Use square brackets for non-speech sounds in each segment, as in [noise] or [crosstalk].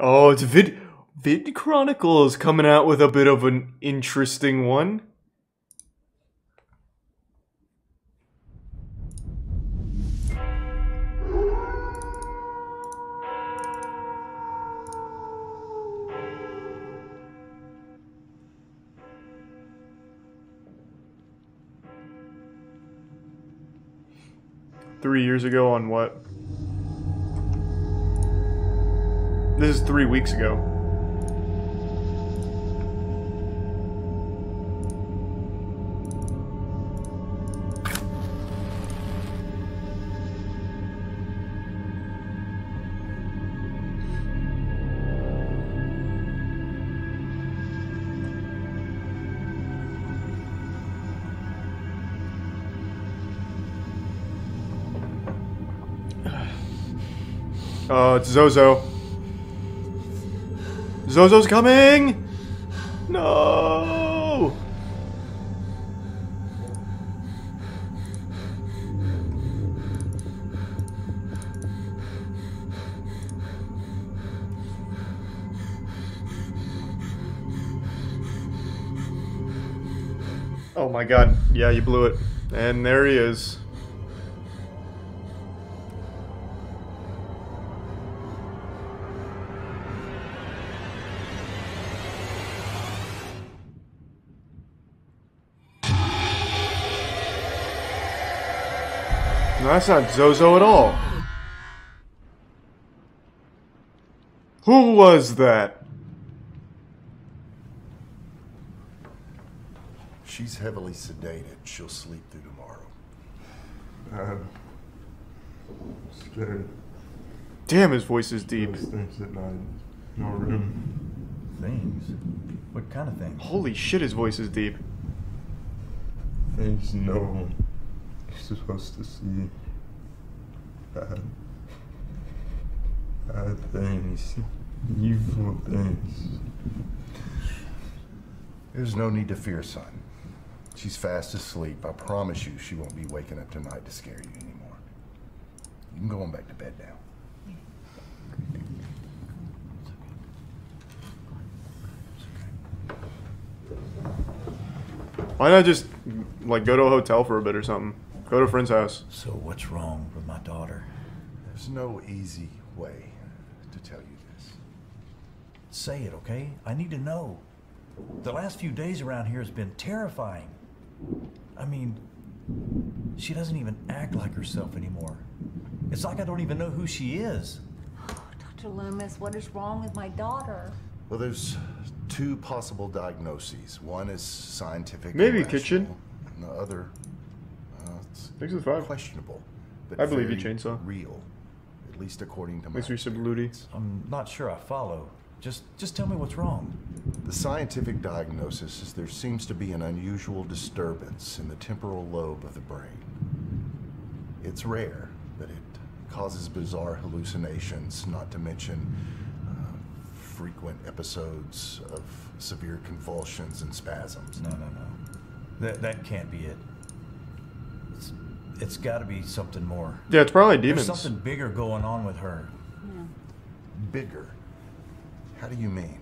Oh, it's Vid Vid Chronicles coming out with a bit of an interesting one. Three years ago on what? This is three weeks ago. Oh, it's Zozo. Zozo's coming! No! Oh my god. Yeah, you blew it. And there he is. That's not Zozo at all. Who was that? She's heavily sedated. She'll sleep through tomorrow. I'm scared. Damn, his voice is deep. Those things at night. No room. Things? What kind of things? Holy shit, his voice is deep. Things no one is supposed to see. Bad. Ah, Bad things. Evil things. There's no need to fear, son. She's fast asleep. I promise you she won't be waking up tonight to scare you anymore. You can go on back to bed now. Why not just, like, go to a hotel for a bit or something? Go to a friend's house. So what's wrong with my daughter? There's no easy way to tell you this. Say it, okay? I need to know. The last few days around here has been terrifying. I mean, she doesn't even act like herself anymore. It's like I don't even know who she is. [sighs] Dr. Loomis, what is wrong with my daughter? Well, there's two possible diagnoses. One is scientific. Maybe kitchen. And the other, it's Six is five. questionable. But I believe you, Chainsaw. Real, at least according to my. Makes me some looty. I'm not sure I follow. Just just tell me what's wrong. The scientific diagnosis is there seems to be an unusual disturbance in the temporal lobe of the brain. It's rare, but it causes bizarre hallucinations, not to mention uh, frequent episodes of severe convulsions and spasms. No, no, no. That that can't be it. It's it's got to be something more. Yeah, it's probably demons. There's something bigger going on with her. Yeah. Bigger. How do you mean?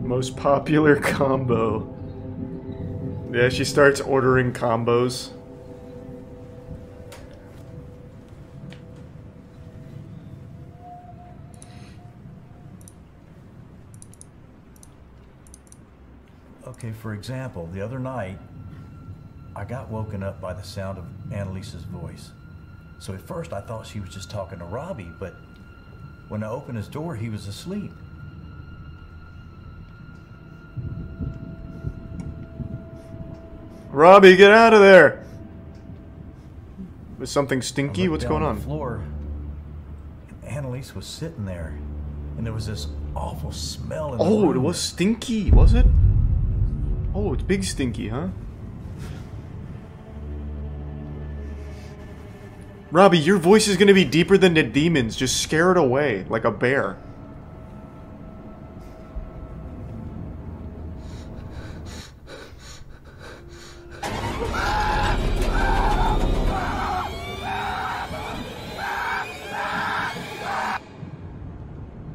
Most popular combo. Yeah, she starts ordering combos. Okay, for example, the other night, I got woken up by the sound of Annalise's voice. So at first I thought she was just talking to Robbie, but when I opened his door, he was asleep. Robbie, get out of there! Was something stinky? What's going the on? floor, and Annalise was sitting there, and there was this awful smell in the Oh, it was stinky, was it? Oh, it's Big Stinky, huh? Robbie, your voice is going to be deeper than the demons. Just scare it away, like a bear.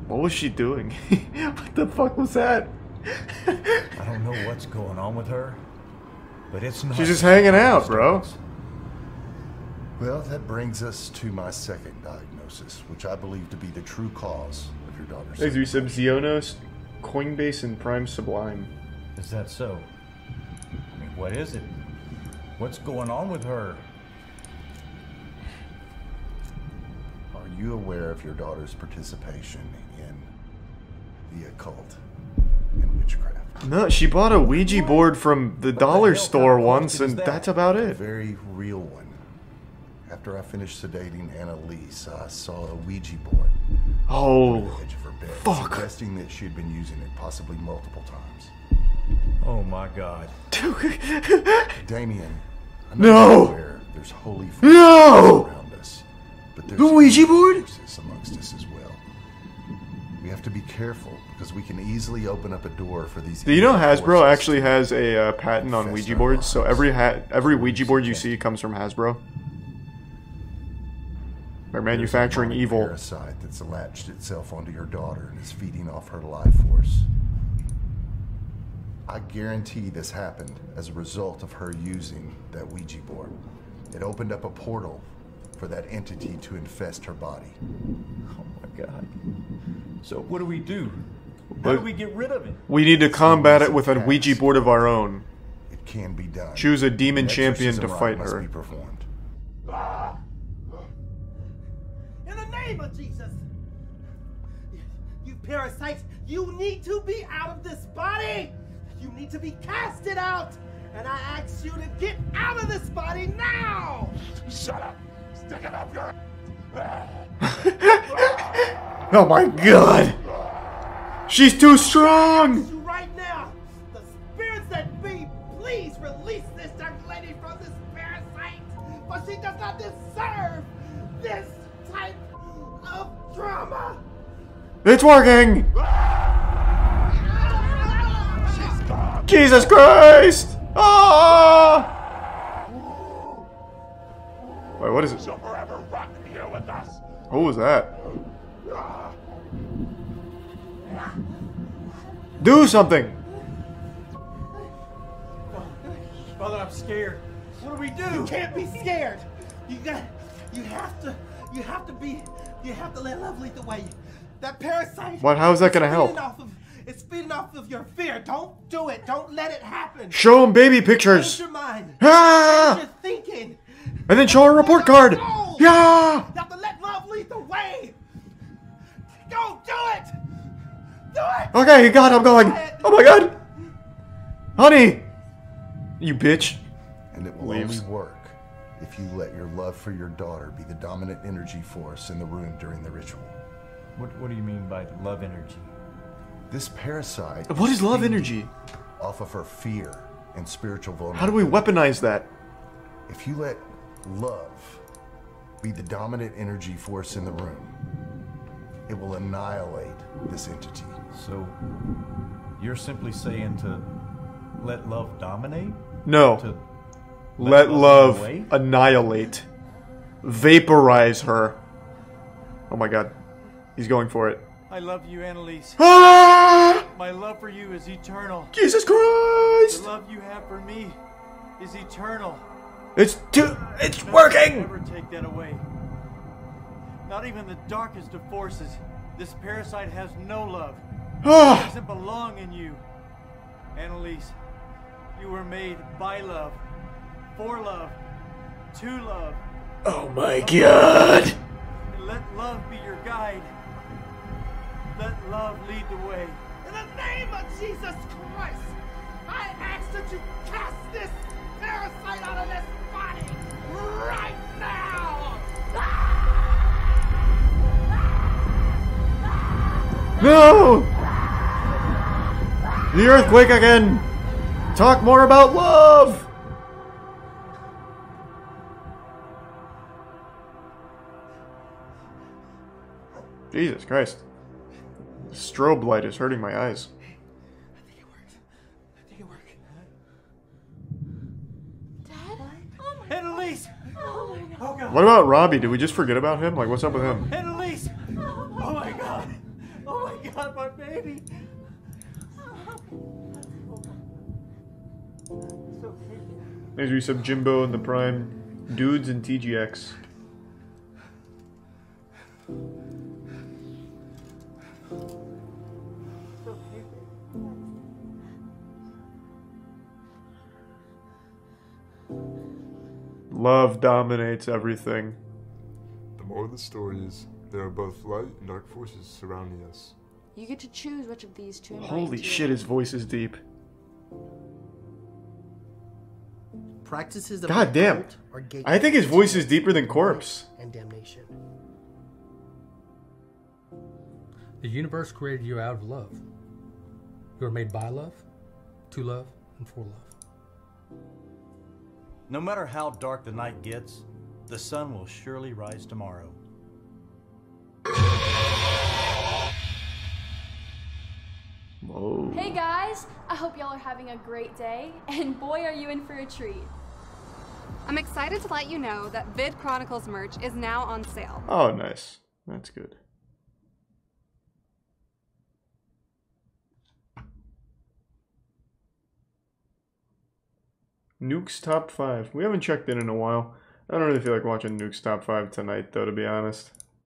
What was she doing? [laughs] what the fuck was that? I don't know what's going on with her, but it's not. She's just hanging out, bro. Well, that brings us to my second diagnosis, which I believe to be the true cause of your daughter's. As we said, symptoms. Xeonos, Coinbase, and Prime Sublime. Is that so? I mean, what is it? What's going on with her? Are you aware of your daughter's participation in the occult witchcraft? No, she bought a Ouija board from the the dollar hell store kind of once, and that? that's about it. A very real one. After I finished sedating Annalise, I saw a Ouija board Oh, the edge of her bed, fuck. suggesting that she had been using it possibly multiple times. Oh my God! [laughs] Damien, I No! know you're there's holy forces No! around us, but there's The Ouija board? amongst us as well. We have to be careful because we can easily open up a door for these. Do you know Hasbro actually has a uh, patent on Ouija boards? So every ha- every Ouija board you see comes from Hasbro. They're There's a manufacturing evil. parasite that's latched itself onto your daughter and is feeding off her life force. I guarantee this happened as a result of her using that Ouija board. It opened up a portal for that entity to infest her body. Oh my God! So what do we do? How But- do we get rid of it? We need to combat it with a Ouija board of our own. It can be done. Choose a demon champion to exorcism fight rite must her. Be performed. In the name of Jesus! You parasite, you need to be out of this body! You need to be casted out! And I ask you to get out of this body now! [laughs] Oh my god! She's too strong! Right now! The spirits that be, please release this young lady from this parasite! For she does not deserve this type of drama! It's working! [laughs] Jesus Christ! Ah! Wait, what is it? What was that? Do something! Father, I'm scared. What do we do? You can't be scared. You got. You have to. You have to be. You have to let love lead the way. That parasite. What? How is that gonna is help? feeding Off of, it's feeding off of your fear. Don't do it. Don't let it happen. Show him baby Change pictures! your mind. Change Ah! your thinking. And then show her report card! Go. Yeah! You have to let love lead the way. Go do it. Do it. Okay, God, I'm going! Oh my god! Honey! You bitch. And it will Leaves. only work if you let your love for your daughter be the dominant energy force in the room during the ritual. What, what do you mean by love energy? This parasite. What is love energy? Off of her fear and spiritual vulnerability. How do we weaponize that? If you let love be the dominant energy force in the room, it will annihilate this entity. So you're simply saying to let love dominate? No. To Let love love annihilate. Vaporize her. Oh my god. He's going for it. I love you, Annalise. Ah! My love for you is eternal. Jesus Christ! The love you have for me is eternal. It's too. It's working! Never take that away. Not even the darkest of forces. This parasite has no love. [sighs] It Ah! doesn't belong in you. Annalise, you were made by love, for love, to love. Oh my god! And let love be your guide. Let love lead the way. In the name of Jesus Christ, I ask that you cast this parasite out of this No! The earthquake again! Talk more about love! Jesus Christ. The strobe light is hurting my eyes. I think it worked. I think it worked. Dad? Oh Annalise! oh my god. God! What about Robbie? Did we just forget about him? Like, what's up with him? Annalise! Oh my God! My got my baby. There's we sub Jimbo and the Prime dudes and TGX. Love dominates everything. The moral of the story is there are both light and dark forces surrounding us. You get to choose which of these to invite Holy to shit, his voice is deep. Practices of God the damn. occult I think his voice is deeper than Corpse. and damnation. The universe created you out of love. You are made by love, to love, and for love. No matter how dark the night gets, the sun will surely rise tomorrow. Whoa. Hey guys, I hope y'all are having a great day, and boy, are you in for a treat. I'm excited to let you know that Vid Chronicles merch is now on sale. Oh, nice. That's good. Nuke's top five. We haven't checked in in a while. I don't really feel like watching Nuke's top five tonight, though, to be honest.